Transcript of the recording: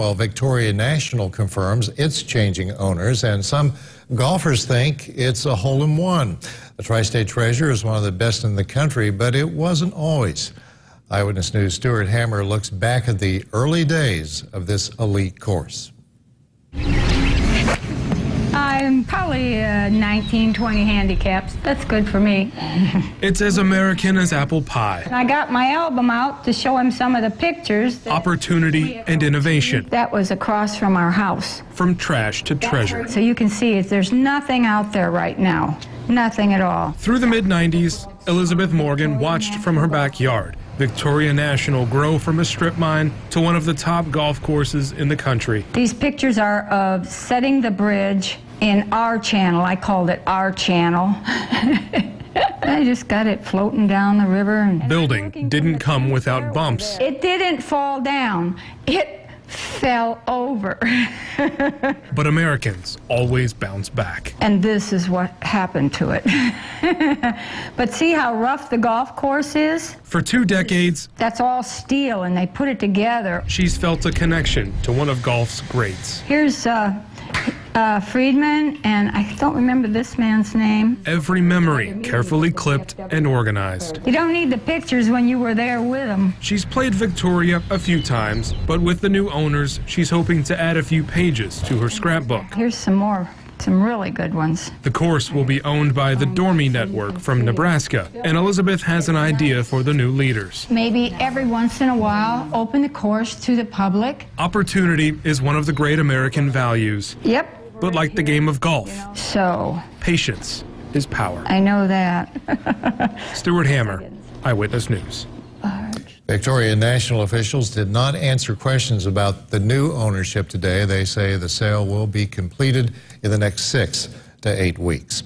Well, Victoria National confirms it's changing owners, and some golfers think it's a hole in one. The Tri State Treasure is one of the best in the country, but it wasn't always. Eyewitness News' Stuart Hammer looks back at the early days of this elite course. I'm probably uh, 19, 20 handicaps. That's good for me. It's as American as apple pie. I got my album out to show him some of the pictures. Opportunity and innovation. That was across from our house. From trash to treasure. So you can see. There's nothing out there right now. Nothing at all. Through the mid 90s, Elizabeth Morgan watched from her backyard Victoria National grow from a strip mine to one of the top golf courses in the country. These pictures are of setting the bridge in our channel. I called it our channel. I just got it floating down the river. And Building didn't come without bumps. It didn't fall down. It fell over. but Americans always bounce back. And this is what happened to it. but see how rough the golf course is? For two decades, that's all steel, and they put it together. She's felt a connection to one of golf's greats. Here's uh, uh, Friedman, and I don't remember this man's name. Every memory carefully clipped and organized. You don't need the pictures when you were there with them. She's played Victoria a few times, but with the new owners, she's hoping to add a few pages to her scrapbook. Here's some more some really good ones. The course will be owned by the Dormie Network from Nebraska, and Elizabeth has an idea for the new leaders. Maybe every once in a while, open the course to the public. Opportunity is one of the great American values. Yep but like the game of golf. So, patience is power. I know that. Stuart Hammer, Eyewitness News. Victoria National officials did not answer questions about the new ownership today. They say the sale will be completed in the next six to eight weeks.